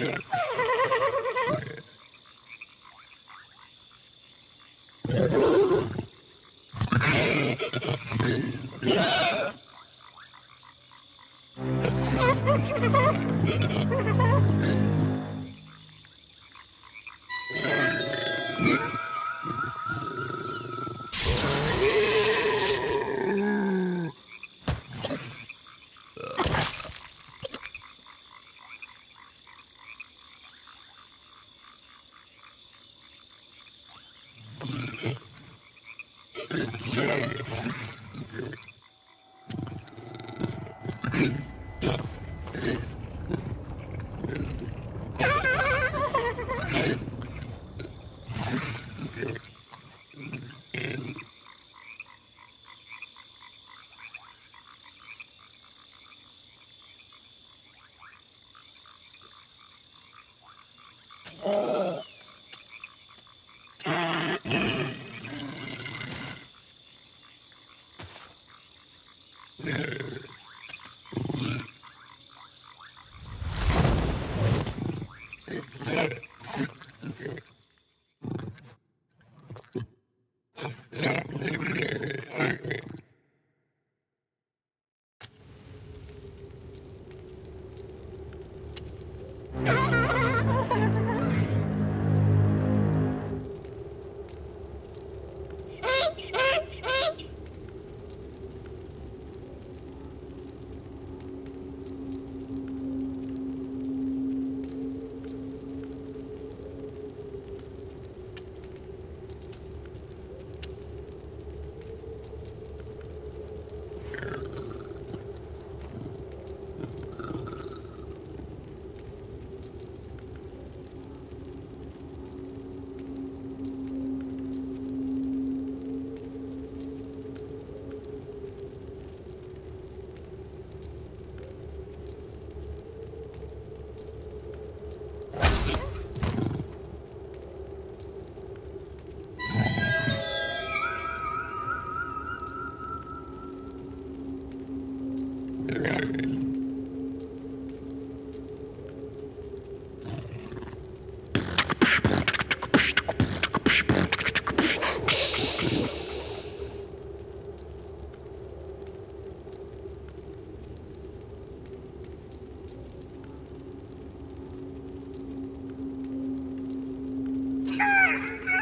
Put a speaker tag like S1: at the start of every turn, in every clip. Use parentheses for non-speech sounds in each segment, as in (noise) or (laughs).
S1: Yeah. Yeah. (laughs) Yeah.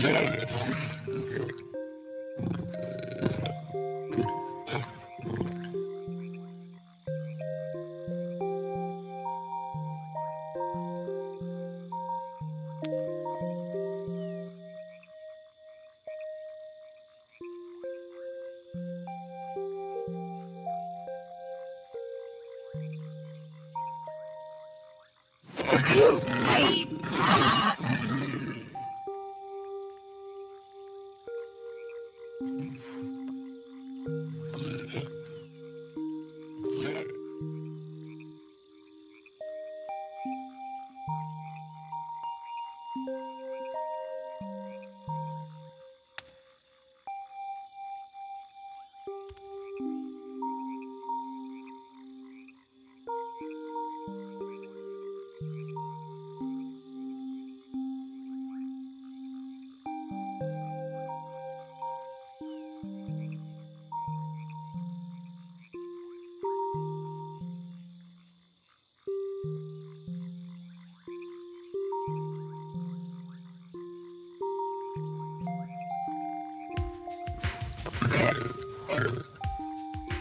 S1: Yeah. (laughs) Hey!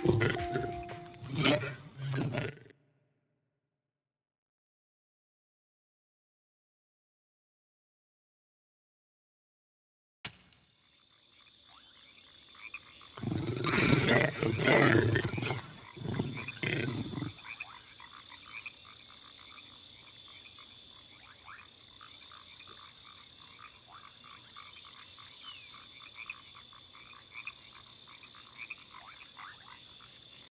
S1: Okay.